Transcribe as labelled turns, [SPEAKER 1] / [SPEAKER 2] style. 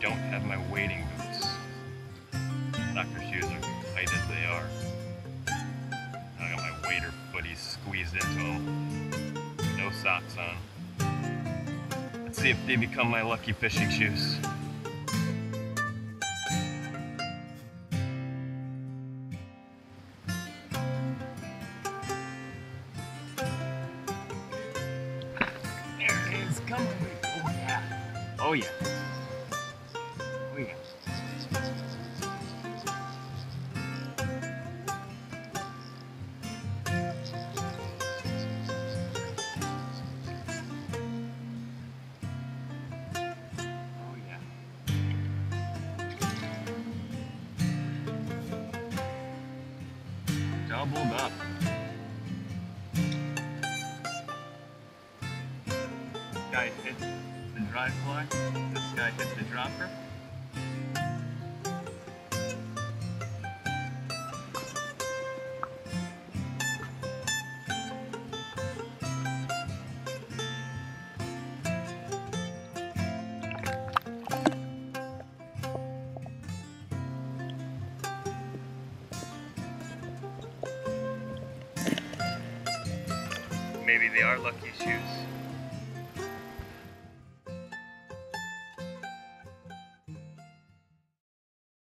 [SPEAKER 1] don't have my wading boots. Soccer shoes are tight as they are. I got my wader footies squeezed into them. No socks on. Let's see if they become my lucky fishing shoes. There come on. Oh yeah. Oh yeah. Oh yeah. Doubled up. guy hit the dry fly, this guy hit the dropper. Maybe they are lucky shoes.